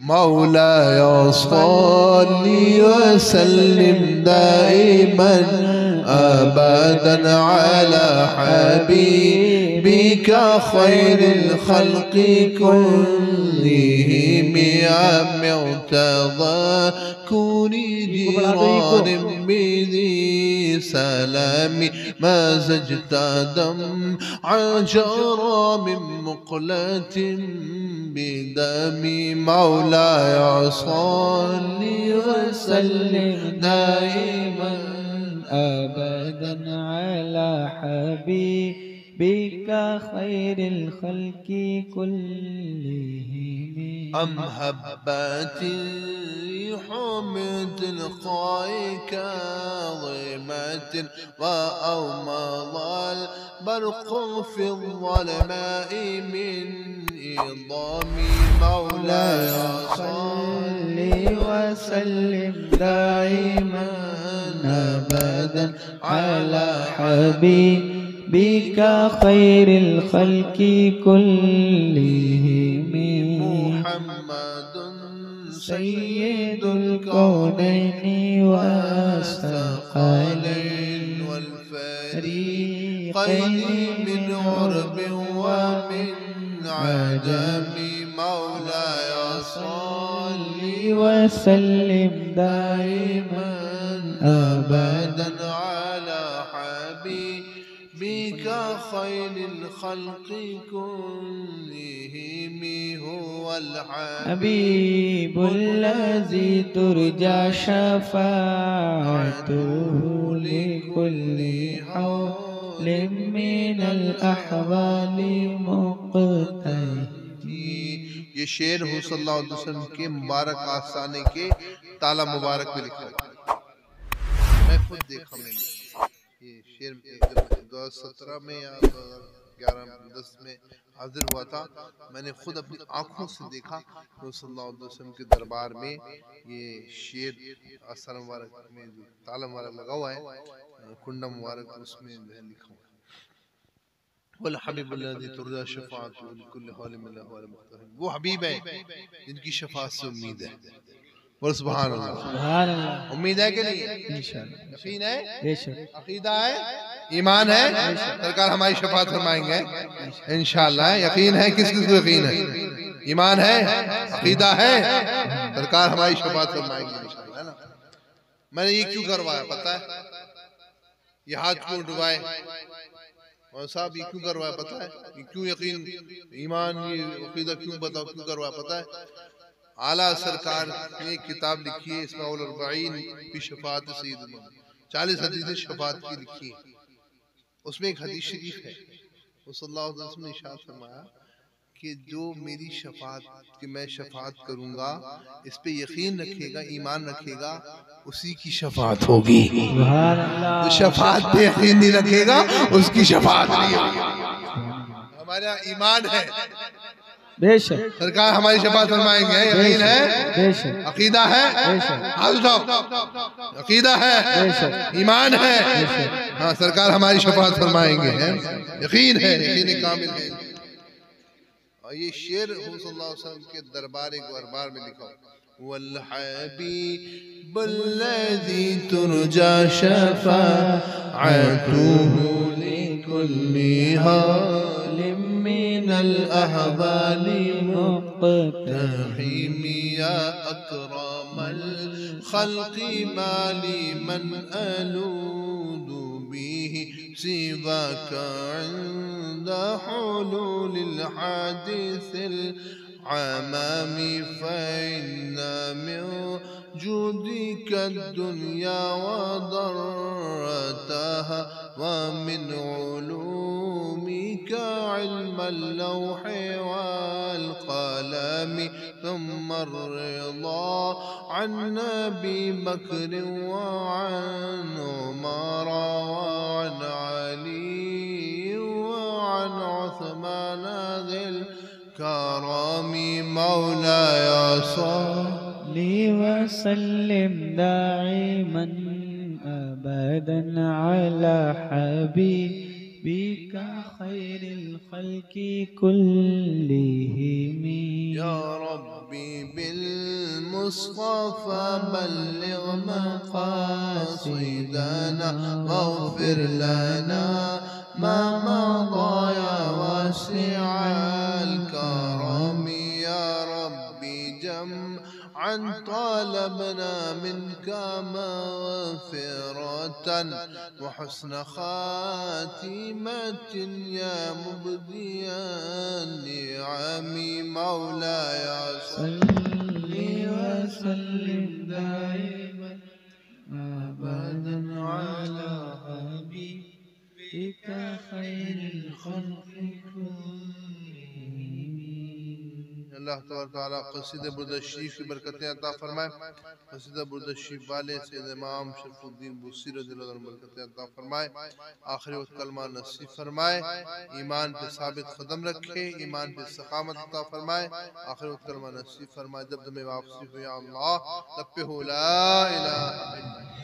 مولاي صل وسلم دائما ابدا على حبيبك خير الخلق كلهم عم ارتضى كوني جيران بذي سلام ما زجت دم عجرى من مقلة بدم. مولاي صل وسلم دائما أبدا على حبيبك خير الخلق كلهم. أم هبت الريح من تلقاء كاظمة وأومض البرق في الظلماء من إضام مولاي. صل وسلم دائما أبدا على حبيبك خير الخلق كلهم. محمد سيد الكونين والثقلين والفريقين من عرب ومن عجم مولاي صل وسلم دائما أبدا. خير الخلق كلهم هو الحبيب حبيب الذي ترجى شفاعته لكل هول من الأهوال مقتحم. یہ شعر حضور صلی اللہ علیہ وسلم کے مبارک آستانے کے تالا مبارک میں لکھا ہے۔ میں خود دیکھا میں یہ شعر ایک دم دو ہزار سترہ میں یا دو ہزار گیارہ دس میں حاضر ہوا تھا۔ میں نے خود اپنی آنکھوں سے دیکھا تو صلی اللہ علیہ وسلم کے دربار میں یہ شعر اثر مبارک میں جو تالا مبارک لگا ہوا ہے کنڈا مبارک اس میں لکھا ہوا ہے۔ هو الحبيب الذي ترجى شفاعته لكل هول من الأهوال مقتحم وہ حبیب ہیں جن کی شفاعت سے امید ہے۔ اور سبحان اللہ۔ سبحان اللہ۔ امید ہے کہ نہیں؟ انشاءاللہ۔ یقین ہے؟ بے شک۔ عقیدہ ہے؟ ایمان ہے؟ سرکار ہماری شفاعت فرمائیں گے۔ انشاءاللہ یقین ہے؟ کس کس کو یقین ہے؟ ایمان ہے؟ عقیدہ ہے؟ سرکار ہماری شفاعت فرمائیں گے میں نے یہ کیوں کروایا؟ پتا ہے؟ یہ ہاتھ کیوں اٹھوائے اور صاحب یہ کیوں کروایا؟ پتا ہے؟ یہ کیوں یقین؟ ایمان یہ عقیدہ کیوں بتاؤ؟ کیوں کروایا؟ پتا ہے؟ اعلیٰ سرکار نے کتاب لکھی ہے اسماع الاربعین فی شفاعۃ سید چالیس حدیث شفاعت کی لکھی ہے اس میں ایک حدیث شریف ہے۔ صلی اللہ علیہ وسلم نے ارشاد فرمایا کہ جو میری شفاعت کہ میں شفاعت کروں گا اس پہ یقین رکھے گا ایمان رکھے گا اسی کی شفاعت ہوگی۔ جو شفاعت پہ یقین نہیں رکھے گا اس کی شفاعت نہیں ہوگی۔ ہمارا ایمان ہے۔ بے شک۔ سرکار ہماری شفاعت فرمائیں گے۔ یقین ہے؟ بے شک۔ عقیدہ ہے؟ ہاتھ اٹھاؤ۔ عقیدہ ہے؟ ایمان ہے؟ ہاں سرکار ہماری شفاعت فرمائیں گے۔ یقین ہے؟ یقین کامل ہے۔ اور یہ شعر حضور صلی اللہ علیہ وسلم کے دربار گواربار میں لکھا والحبيب الذي ترجى شفاعته لكل هالم من مقتحم يا أكرم الخلق ما لي من ألوذ به سواك عند حلول الحادث العمام فإن من جودك الدنيا وضرتها ومن علومك علم اللوح والقلم ثم الرضا عن أبي بكر وعن عمر وعن علي وعن عثمان ذي الكرم مولاي صل لي وسلم دائما. أبدا على حبيبك خير الخلق كلهم. يا ربي بال بالمصطفى بلغ مقاصدنا واغفر لنا ما مضى يا واسع. جمعا طالبنا منك مغفرة وحسن خاتمة يا مبدي النعم مولاي. صل وسلم دائما أبدا على حبيبك خير الخلق كلهم. اللہ تعالیٰ قصید بردشیف کی برکتیں عطا فرمائے۔ قصید بردشیف والے سید امام شرف الدین بوسیر رضی اللہ عنہ برکتیں عطا فرمائے۔ آخری وقت کلمہ نصیب فرمائے۔ ایمان پہ ثابت خدم رکھے، ایمان پہ سخامت عطا فرمائے۔ آخری وقت کلمہ نصیب فرمائے، جب دمیں واپسی ہو یا اللہ لپہو لا الہ الا اللہ۔